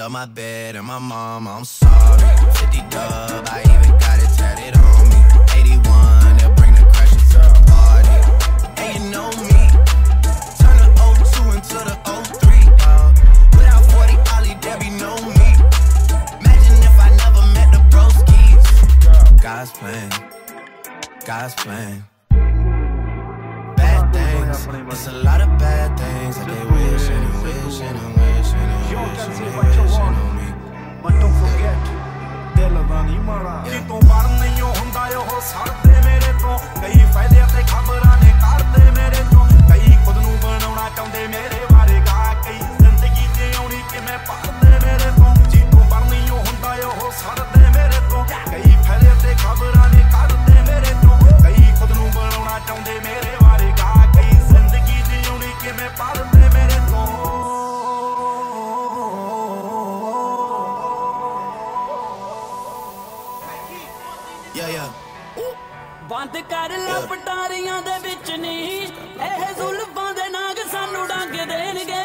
love my bed and my mom, I'm sorry. 50 dub, I even got it tatted on me. 81, they'll bring the crashes to the party. And you know me, turn the 02 into the 03, dog. Without 40 Oli, there be no me. Imagine if I never met the broskies. God's plan, God's plan Bad things, it's a lot of bad things that they wishing and wishing and wishing and wishing and wishing on me. But don't forget, ਦਿਲ ਦਾ ਨਹੀਂ ਮਾੜਾ ਜੀ ਤੋਂ ਬਣ ਨਹੀਂ ਹੁੰਦਾ ਉਹ ਸੜਦੇ ਮੇਰੇ ਤੋਂ ਕਈ ਫਾਇਦੇ ਬੰਦ ਕਰ ਲੈ ਪਟਾਰੀਆਂ ਦੇ ਵਿੱਚ ਨਹੀਂ ਇਹ ਜ਼ੁਲਫਾਂ ਦੇ ਨਾਗ ਸਾਨੂੰ ਡੰਗ ਦੇਣਗੇ।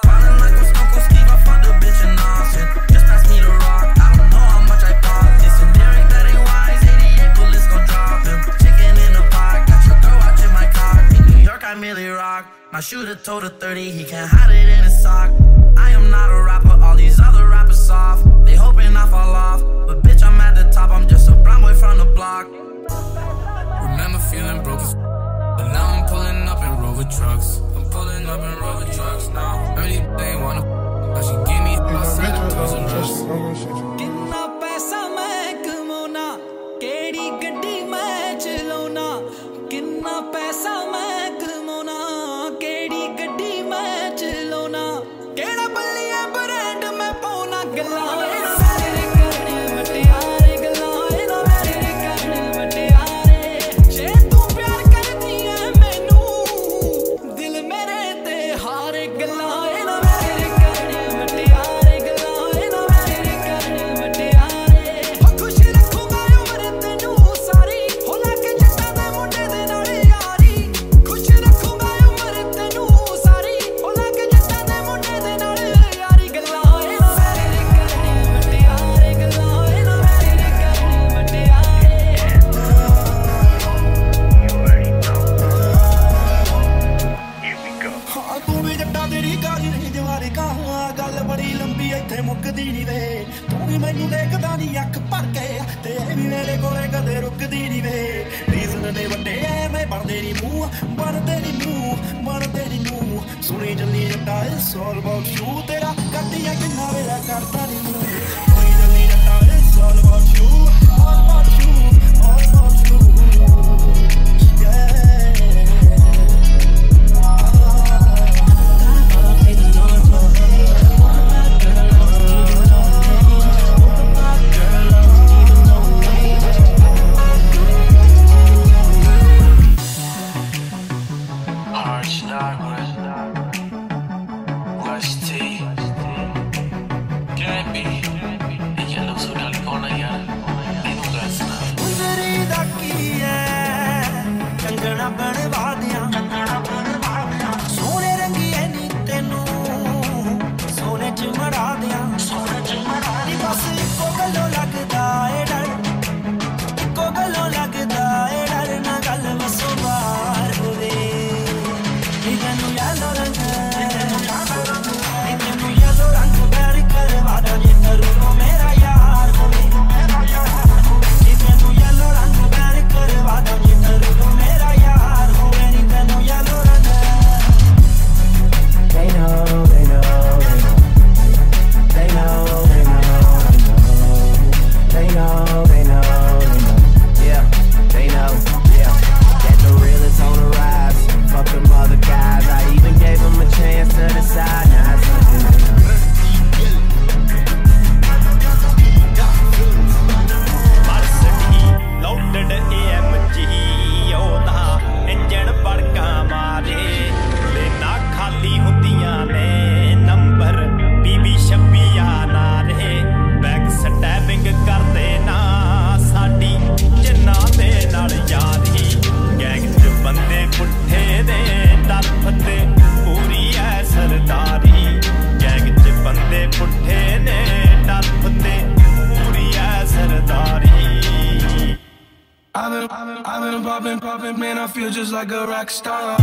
merely. My shooter told a 30, he can't hide it in his sock. I am not a rapper, all these other rappers soft. They hoping I fall off, but bitch, I'm at the top. I'm just a brown boy from the block. Remember feeling broke as but now I'm pulling up in Rover trucks. I'm pulling up in Rover trucks now. Early they wanna, but she gave me outside the Toys ਸੁਣੀ ਜੰਨੀ ਜੱਟਾ it's all about you ਤੇਰਾ ਕੱਟਿਆ ਕਿੰਨਾ ਵੇਲਾ ਕਰਦਾ ਨੀ। I've been, I've been, I've been popping, popping, man, I feel just like a rock star.